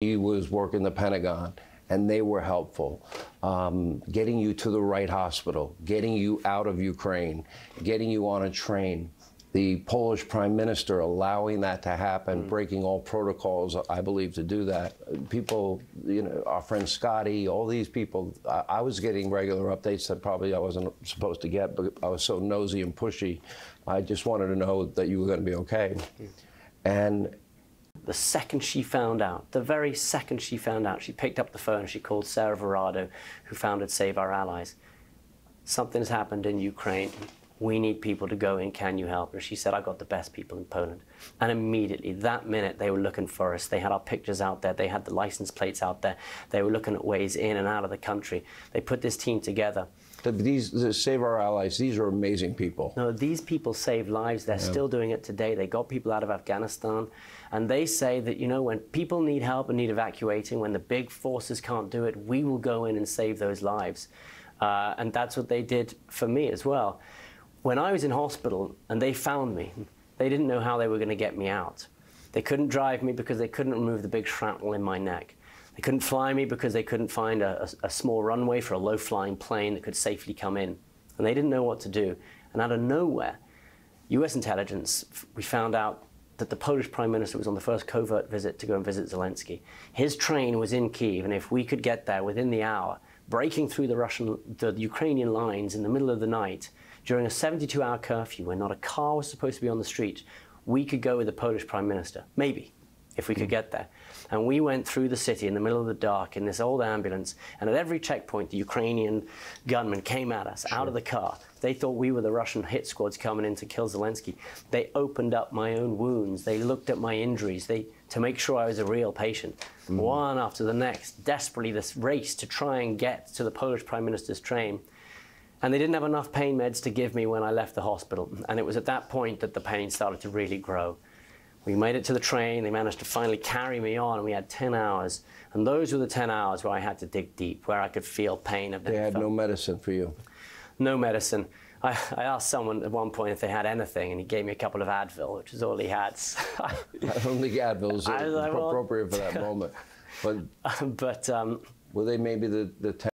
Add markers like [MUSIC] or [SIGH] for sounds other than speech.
He was working the Pentagon, and they were helpful, um, getting you to the right hospital, getting you out of Ukraine, getting you on a train. The Polish Prime Minister allowing that to happen, Mm. breaking all protocols, I believe, to do that. People, you know, our friend Scotty, all these people, I, I was getting regular updates that probably I wasn't supposed to get, but I was so nosy and pushy. I just wanted to know that you were going to be okay. And The second she found out, the very second she found out, she picked up the phone she called Sarah Verardo, who founded Save Our Allies. Something's happened in Ukraine. We need people to go in. Can you help? And she said, I got the best people in Poland. And immediately, that minute, they were looking for us. They had our pictures out there. They had the license plates out there. They were looking at ways in and out of the country. They put this team together. these, the Save Our Allies, these are amazing people. No, these people save lives. They're still doing it today. They got people out of Afghanistan. And they say that, you know, when people need help and need evacuating, when the big forces can't do it, we will go in and save those lives. Uh, and that's what they did for me as well. When I was in hospital and they found me, they didn't know how they were going to get me out. They couldn't drive me because they couldn't remove the big shrapnel in my neck. They couldn't fly me because they couldn't find a, a, a small runway for a low flying plane that could safely come in. And they didn't know what to do. And out of nowhere, US intelligence, we found out that the Polish Prime Minister was on the first covert visit to go and visit Zelensky. His train was in Kiev, and if we could get there within the hour, breaking through the Russian, the Ukrainian lines in the middle of the night during a 72-hour curfew where not a car was supposed to be on the street, we could go with the Polish Prime Minister. Maybe if we could hmm. get there. And we went through the city in the middle of the dark in this old ambulance, and at every checkpoint, the Ukrainian gunmen came at us out of the car. They thought we were the Russian hit squads coming in to kill Zelensky. They opened up my own wounds. They looked at my injuries they, to make sure I was a real patient. Hmm. One after the next, desperately this race to try and get to the Polish Prime Minister's train. And they didn't have enough pain meds to give me when I left the hospital. And it was at that point that the pain started to really grow. We made it to the train. They managed to finally carry me on, and we had 10 hours. And those were the 10 hours where I had to dig deep, where I could feel pain. I've They had felt- no medicine for you. no medicine. I, I asked someone at one point if they had anything, and he gave me a couple of Advil, which is all he had. [LAUGHS] [LAUGHS] I don't think Advil's I will- appropriate for that moment. But [LAUGHS] but um, were they maybe the, the